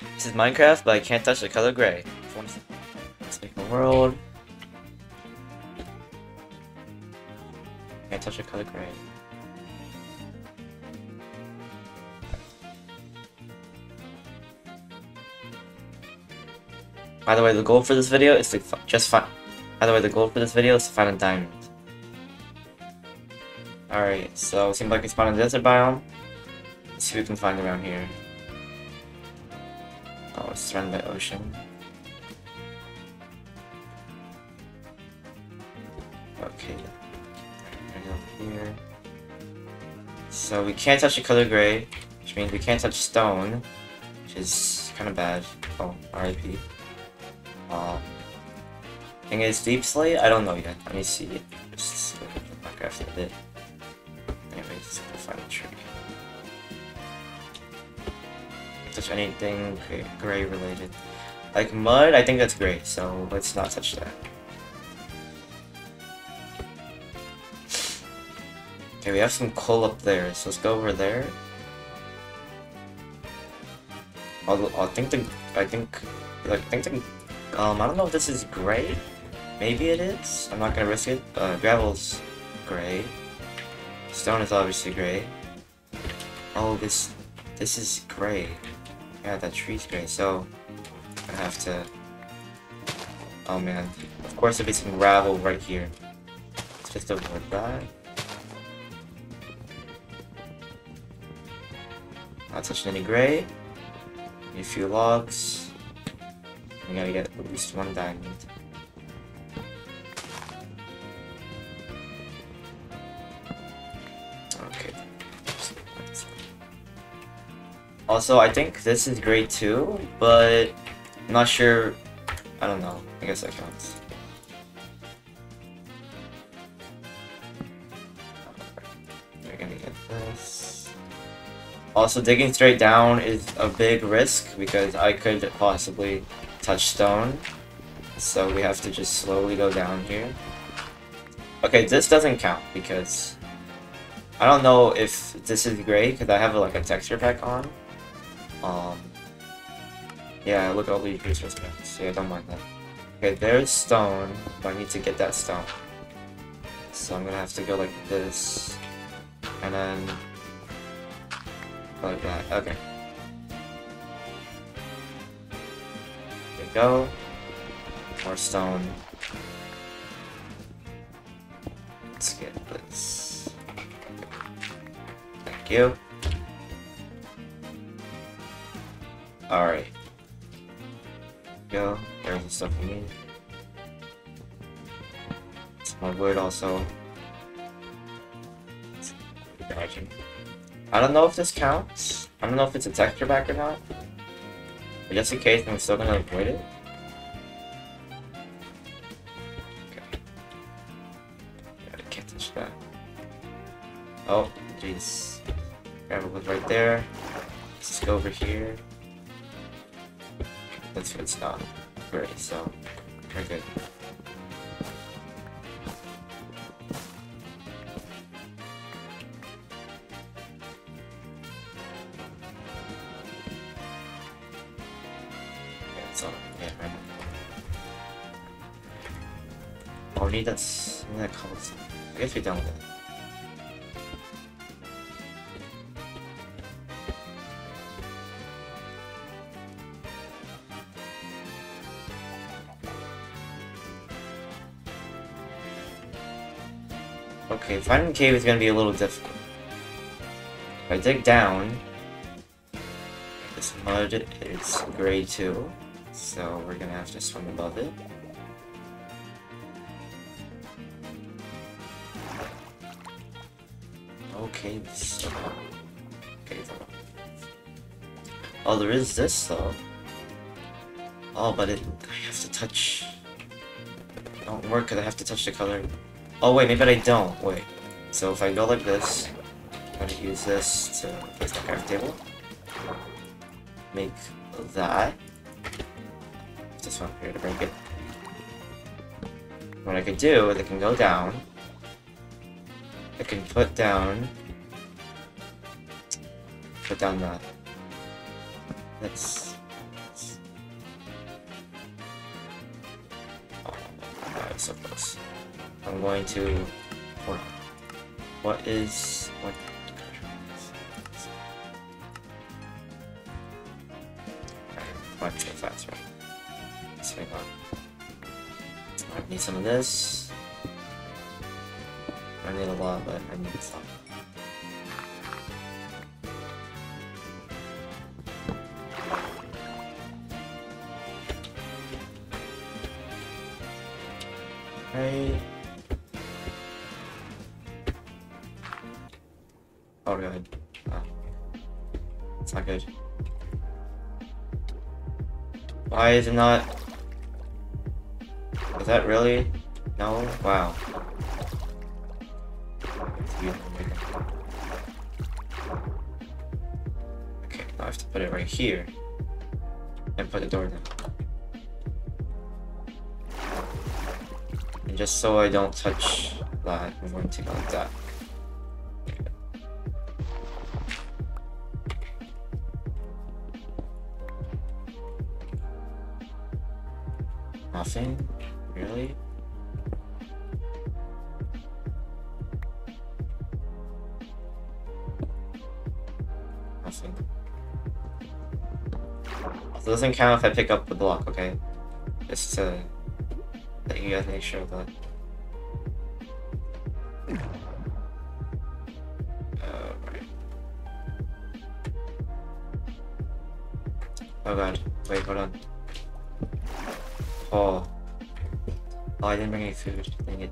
This is Minecraft, but I can't touch the color gray. Let's make a world. Can't touch the color gray. By the way, the goal for this video is to just find. By the way, the goal for this video is to find a diamond. Alright, so seems like we spawned a desert biome. Let's see if we can find around here. Oh, it's surrounded by ocean. Okay. Right here. So we can't touch the color gray, which means we can't touch stone, which is kind of bad. Oh, RIP. Um, thing is, Deepslate? I don't know yet. Let me see. Just Minecraft Touch anything gray, gray related. Like mud, I think that's great, so let's not touch that. Okay, we have some coal up there, so let's go over there. I'll, I think the, I think, like, I think the um, I don't know if this is gray. Maybe it is. I'm not gonna risk it. Uh, gravel's gray. Stone is obviously gray. Oh, this this is gray. Yeah, that tree's gray. So I have to. Oh man. Of course, if it's some gravel right here. Let's just avoid that. Not touching any gray. Need a few logs. We gotta get at least one diamond. Also, I think this is grade 2, but I'm not sure. I don't know. I guess that counts. We're gonna get this. Also, digging straight down is a big risk because I could possibly touch stone. So we have to just slowly go down here. Okay, this doesn't count because I don't know if this is great because I have like a texture pack on. Um, yeah, look at all these resources. Yeah, don't mind that. Okay, there's stone, but I need to get that stone. So I'm gonna have to go like this, and then like that. Okay. go. More stone. Let's get this. Thank you. Alright. Go. There's the stuff we need. Some more wood also. I don't know if this counts. I don't know if it's a texture pack or not. But just in case, I'm still gonna avoid it. Okay. Yeah, I can't touch that. Oh, jeez. Gravel was right there. Let's just go over here. Good, not great, so we're good. Oh, need that, that cobblestone. I guess we're done with it. Okay, finding a cave is gonna be a little difficult. If I dig down, this mud is gray too, so we're gonna have to swim above it. Okay, okay. Oh, there is this though. Oh, but it I have to touch. It don't work because I have to touch the color. Oh wait, maybe I don't. Wait. So if I go like this, I'm gonna use this to place the craft table. Make that. This one here to break it. What I could do is I can go down. I can put down put down that this So close. I'm going to... Hold on. What is... What... Fast, right? On. I need some of this. I need a lot, but I need some. Oh god. Oh. It's not good. Why is it not? Is that really? No? Wow. Okay, now I have to put it right here. And put the door down. And just so I don't touch that, I'm going to go that. Nothing? Really? Nothing. So it doesn't count if I pick up the block, okay? Just to let you guys make sure that. Oh god, wait, hold on. Oh. Oh, I didn't bring any food. Dang it.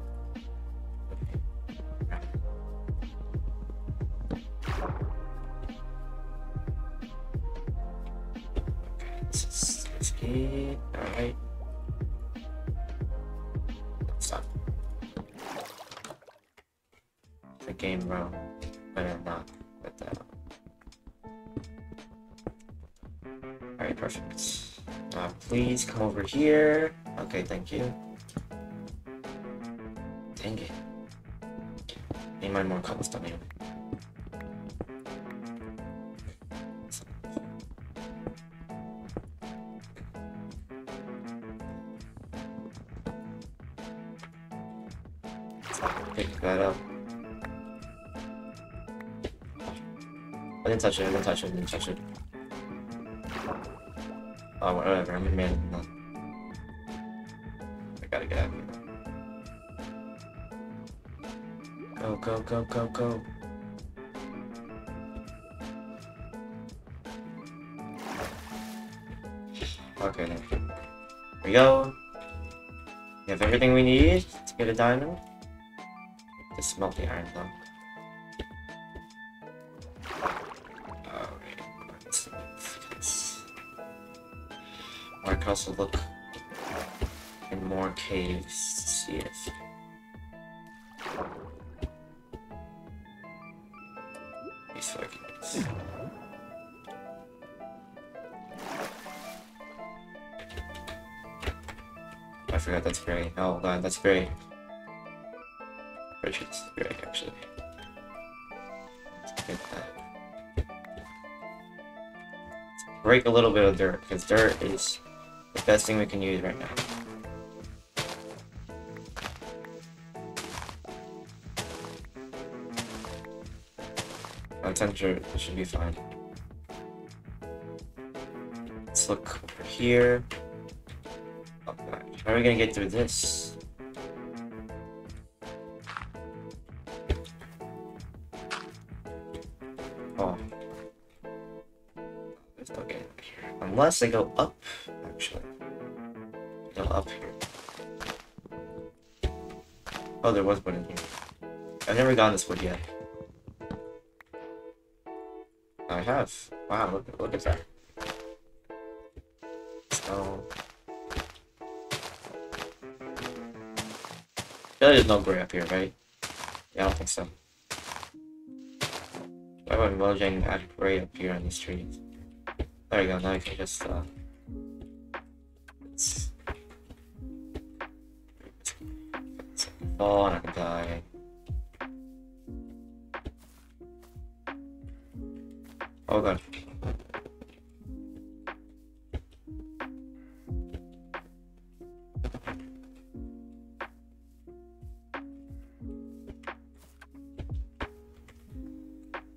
Okay. Stop. The game wrong. Better not put that Alright, perfect. Uh, please come over here. Okay, thank you. Dang it. Need my more cobblestone here. Pick that up. I didn't touch it, I didn't touch it, I didn't touch it. Oh, whatever, I'm in man. No. I gotta get out of here. Go, go, go, go, go. Okay, then. Here we go. We have everything we need to get a diamond. To smelt the iron though. Alright, I could also look in more caves to see if I forgot that's Gray. Oh god, that's Gray. Richard's Gray, actually. Break a little bit of dirt, because dirt is the best thing we can use right now. Sure it should be fine. Let's look over here. Oh, How are we gonna get through this? Oh. No. Unless I go up, actually. Go up here. Oh, there was one in here. I've never gotten this wood yet. I have. Wow, look, look at that. So... There's no gray up here, right? Yeah, I don't think so. Why would Mojang gray up here on the trees? There you go, now I can just, uh... It's... Oh, and I can die. Oh god.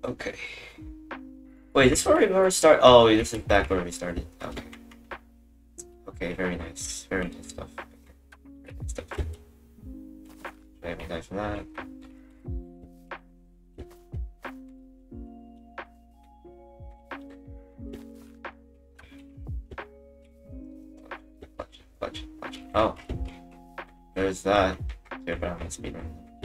Okay. Wait, this is where we start. Oh, this is back where we started. Okay. Okay, very nice. Very nice stuff. Very nice stuff. Very nice from that. Watch, watch, watch. Oh. There's that. Yeah, but I'm gonna speedrun. Let's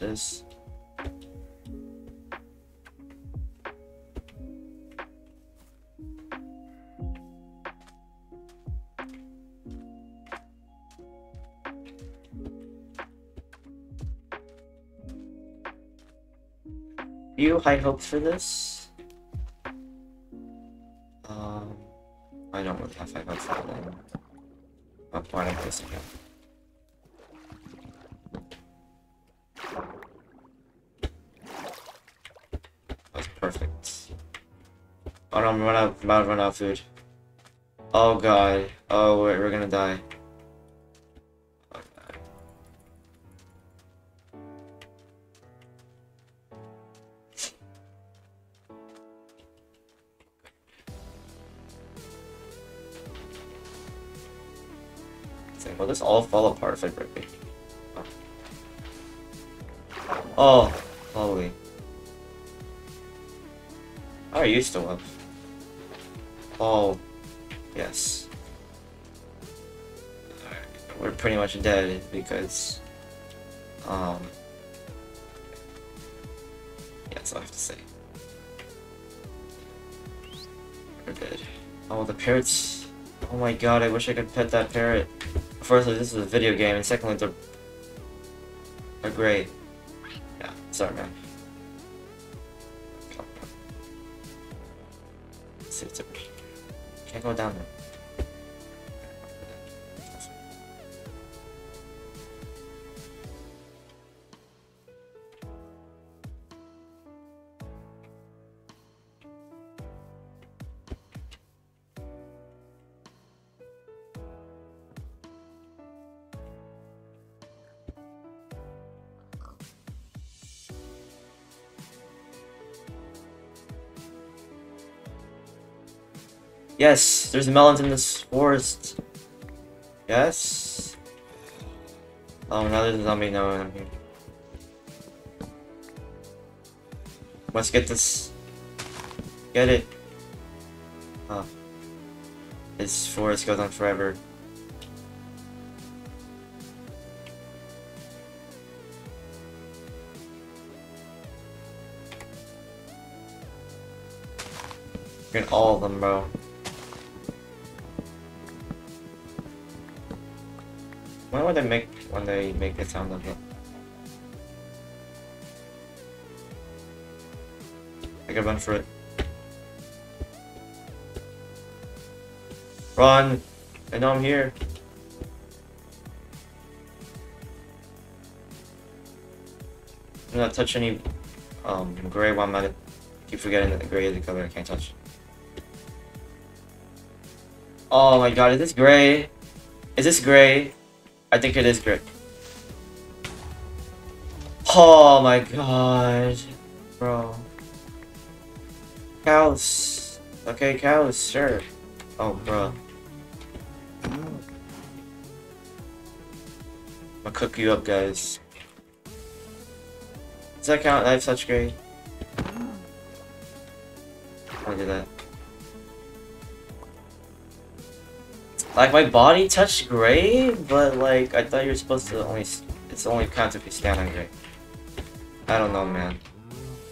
this. you high hopes for this? Um, I don't really have high hopes for that. I'm planning this again. That's perfect. Oh no, I'm run out, about to run out of food. Oh god. Oh wait, we're gonna die. Oh, will this all fall apart if I break it? Oh, holy. Are you still up? Oh, yes. We're pretty much dead because, um, yeah, that's all I have to say. We're dead. Oh, the parrots. Oh my god, I wish I could pet that parrot. Firstly, this is a video game, and secondly, they're, they're great. Sorry, man. A... Can't go down there. Yes, there's melons in this forest. Yes. Oh, now there's a zombie. No, I'm here. Let's get this. Get it. Oh. This forest goes on forever. Get all of them, bro. When what they make when they make the sound of it? I can run for it. Run! I know I'm here. I'm not touch any um gray one. I keep forgetting that the gray is the color I can't touch. Oh my god, is this gray? Is this gray? I think it is gray. Oh my god. Bro. Cows. Okay, cows, sure. Oh, bro. Gonna cook you up, guys. Does that count? Have such gray. I'll do that. Like my body touched gray, but like I thought you were supposed to only. It's only counts if you stand on gray. I don't know, man.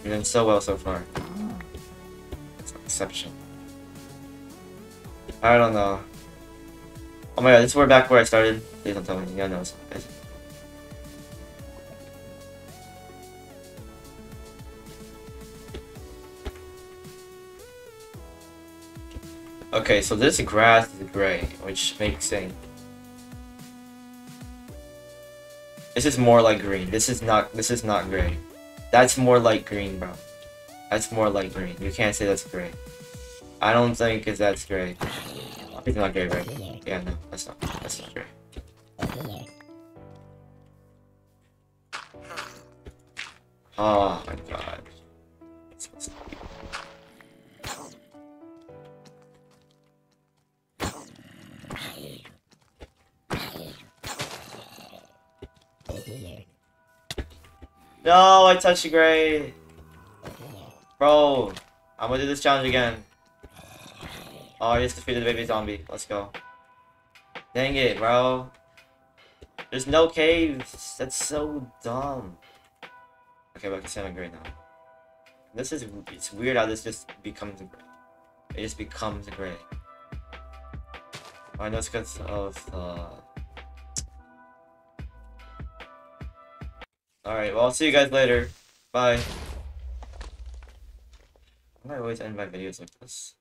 You're doing so well so far. It's an exception. I don't know. Oh my god, this is where back where I started. Please don't tell me. You no. It's, Okay, so this grass is gray, which makes sense. This is more like green. This is not. This is not gray. That's more light green, bro. That's more light green. You can't say that's gray. I don't think it's that's gray. It's not gray, right? Yeah, no, that's not. That's not gray. Oh my god. No, I touched the gray. Bro, I'm gonna do this challenge again. Oh, I just defeated the baby zombie. Let's go. Dang it, bro. There's no caves. That's so dumb. Okay, but I can see I'm gray now. This is it's weird how this just becomes gray. It just becomes gray. Oh, I know it's because of uh Alright, well I'll see you guys later. Bye. Why do I always end my videos like this?